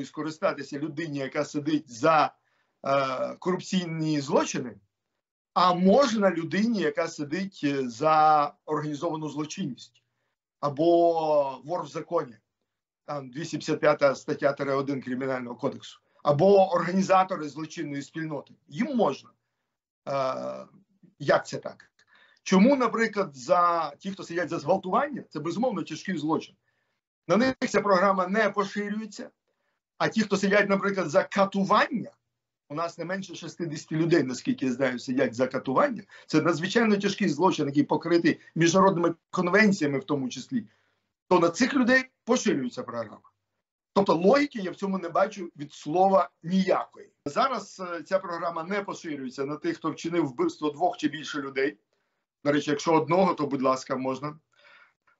і скористатися людині, яка сидить за е, корупційні злочини, а можна людині, яка сидить е, за організовану злочинність або вор в законі, там 255 стаття 1 Кримінального кодексу, або організатори злочинної спільноти. Їм можна. Е, Як це так? Чому, наприклад, за ті, хто сидять за зґвалтування, це безумовно тяжкий злочин. На них ця програма не поширюється. А ті, хто сидять, наприклад, за катування, у нас не менше 60 людей, наскільки я знаю, сидять за катування. Це надзвичайно тяжкий злочин, який покритий міжнародними конвенціями, в тому числі. То на цих людей поширюється програма. Тобто логіки я в цьому не бачу від слова ніякої. Зараз е, ця програма не поширюється на тих, хто вчинив вбивство двох чи більше людей. До речі, якщо одного, то будь ласка, можна.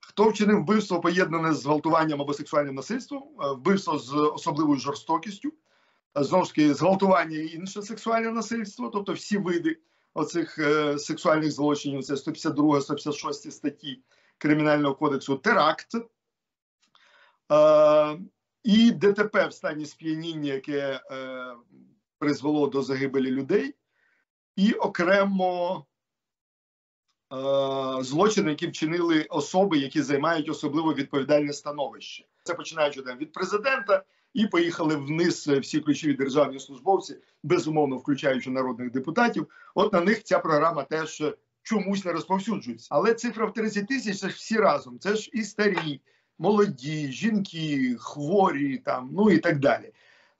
Хто вчинив вбивство поєднане з зґвалтуванням або сексуальним насильством, е, вбивство з особливою жорстокістю, е, знову ж таки, зґвалтування і інше сексуальне насильство, тобто всі види оцих е, сексуальних злочинів, це 152, 156 статті Кримінального кодексу, теракт. Е, і ДТП в стані сп'яніння, яке е, призвело до загибелі людей, і окремо. Е, злочини, які вчинили особи, які займають особливо відповідальне становище. Це починаючи там, від президента і поїхали вниз всі ключові державні службовці, безумовно включаючи народних депутатів. От на них ця програма теж чомусь не розповсюджується. Але цифра в 30 тисяч це ж всі разом. Це ж і старі, молоді, жінки, хворі, там ну і так далі.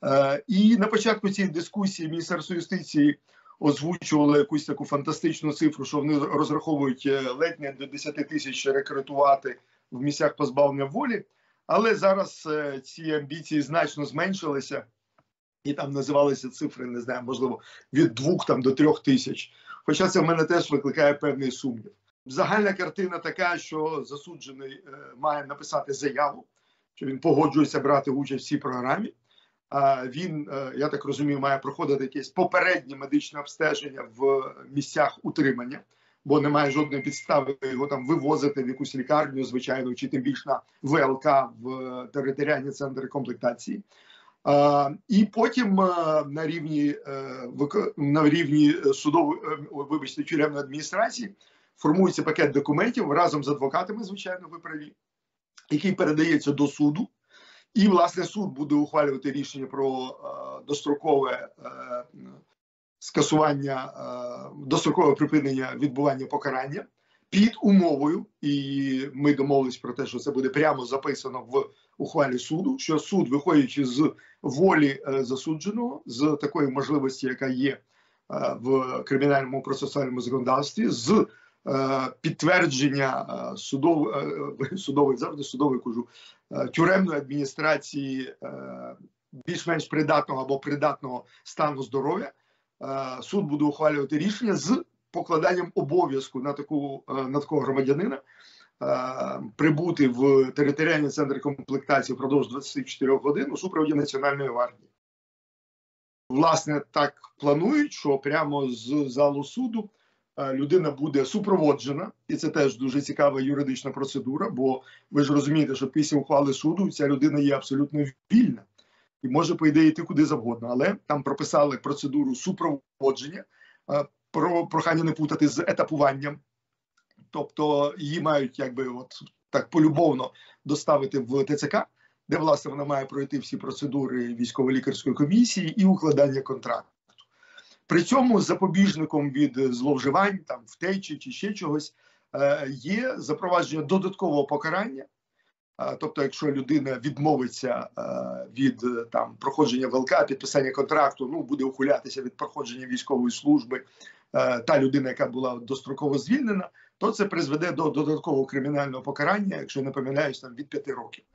Е, І на початку цієї дискусії Міністерство юстиції озвучували якусь таку фантастичну цифру, що вони розраховують е, ледь не до 10 тисяч рекрутувати в місцях позбавлення волі. Але зараз е, ці амбіції значно зменшилися, і там називалися цифри, не знаю, можливо, від двох там до трьох тисяч. Хоча це в мене теж викликає певний сумнів. Загальна картина така, що засуджений е, має написати заяву, що він погоджується брати участь в цій програмі він, е, я так розумію, має проходити якесь попереднє медичне обстеження в місцях утримання, бо немає жодної підстави його там вивозити в якусь лікарню, звичайно, чи тим більш на ВЛК в територіальні центри комплектації. І потім е, на рівні е, на рівні судової вибачте тюремної адміністрації формується пакет документів разом з адвокатами, звичайно, ви праві, який передається до суду. І власне суд буде ухвалювати рішення про е, дострокове е, скасування, е, дострокове припинення відбування покарання під умовою, і ми домовились про те, що це буде прямо записано в ухвалі суду. Що суд, виходячи з волі засудженого, з такої можливості, яка є в кримінальному процесуальному законодавстві, з підтвердження е, судов, е, судових завжди судових кажу, тюремної адміністрації більш-менш придатного або придатного стану здоров'я, суд буде ухвалювати рішення з покладанням обов'язку на таку на такого громадянина. Прибути в територіальний центр комплектації впродовж 24 годин у супроводі Національної гвардії. Власне, так планують, що прямо з залу суду Е, людина буде супроводжена, і це теж дуже цікава юридична процедура. Бо ви ж розумієте, що після ухвали суду ця людина є абсолютно вільна і може по ідеї йти куди завгодно. Але там прописали процедуру супроводження, е, про прохання не путати з етапуванням, тобто її мають якби от так полюбовно доставити в ТЦК. Де власне вона має пройти всі процедури військово-лікарської комісії і укладання контракту. При цьому запобіжником від зловживань, там втечі чи ще чогось, е, є запровадження додаткового покарання. Е, тобто, якщо людина відмовиться е, від там проходження ВЛК, підписання контракту, ну буде ухилятися від проходження військової служби, та людина, яка була достроково звільнена, то це призведе до додаткового кримінального покарання, якщо не помиляюсь, там від п'яти років.